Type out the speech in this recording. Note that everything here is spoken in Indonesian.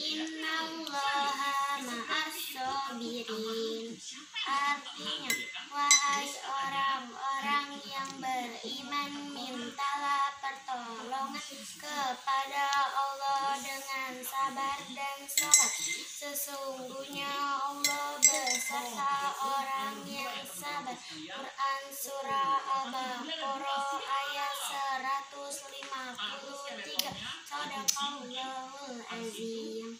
Innallaha ma'asobirin. Artinya, wahai orang-orang yang beriman mintalah pertolongan kepada Allah dengan sabar dan salat. Sesungguhnya Allah beserta orang yang sabar. Quran surah Al-Baqarah ayat 150. صدق الله العظيم